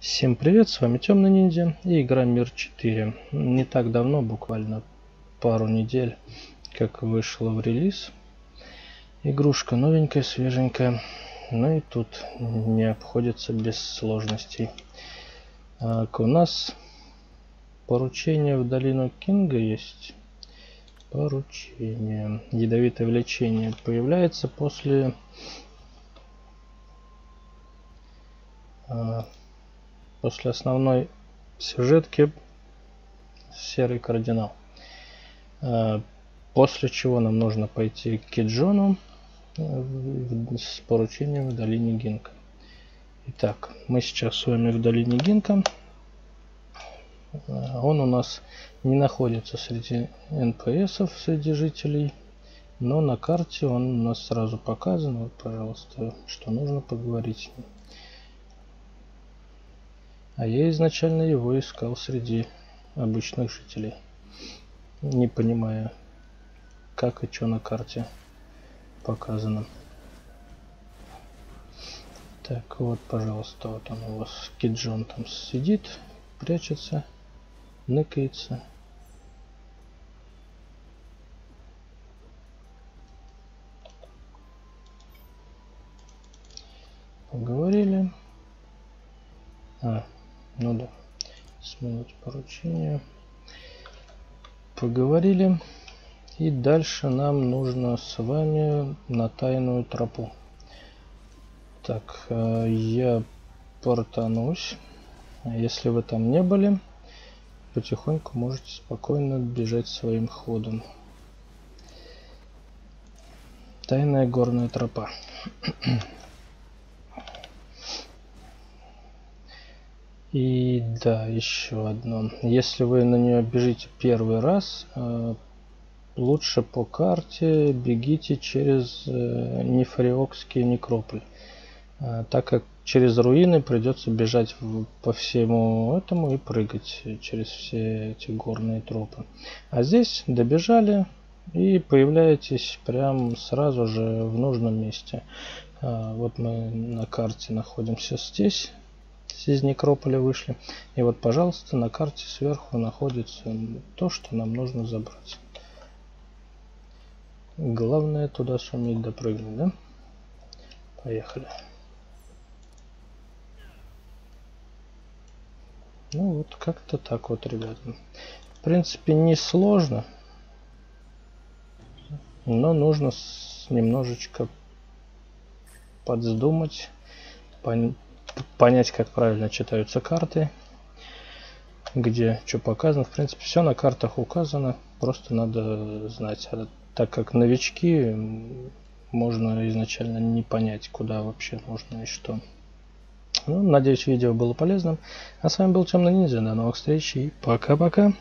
Всем привет, с вами Темный Ниндзя и игра Мир 4. Не так давно, буквально пару недель, как вышла в релиз. Игрушка новенькая, свеженькая. Ну и тут не обходится без сложностей. Так, у нас поручение в долину Кинга есть. Поручение. Ядовитое влечение появляется после а, после основной сюжетки серый кардинал. А, после чего нам нужно пойти к Киджону э, с поручением в долине Гинка. Итак, мы сейчас с вами в долине Гинка. А, он у нас не находится среди НПСов, среди жителей. Но на карте он у нас сразу показан. Вот, пожалуйста, что нужно поговорить с ним. А я изначально его искал среди обычных жителей, не понимая, как и что на карте показано. Так, вот, пожалуйста, вот он у вас, Киджон там сидит, прячется, ныкается. Поговорили. А, ну да. Сменить поручение. Поговорили. И дальше нам нужно с вами на тайную тропу. Так, э, я портанусь. Если вы там не были, потихоньку можете спокойно бежать своим ходом. Тайная горная тропа. И да, еще одно. Если вы на нее бежите первый раз, э, лучше по карте бегите через э, Нефариокский некрополь. Э, так как через руины придется бежать по всему этому и прыгать через все эти горные тропы. А здесь добежали и появляетесь прям сразу же в нужном месте. Вот мы на карте находимся здесь из некрополя вышли. И вот, пожалуйста, на карте сверху находится то, что нам нужно забрать. Главное туда суметь допрыгнуть, да? Поехали. Ну вот как-то так вот, ребята. В принципе, не сложно. Но нужно немножечко подздумать, понять, как правильно читаются карты, где что показано. В принципе, все на картах указано, просто надо знать. А так как новички, можно изначально не понять, куда вообще нужно и что. Ну, надеюсь, видео было полезным. А с вами был Темный Ниндзя. До новых встреч и пока-пока.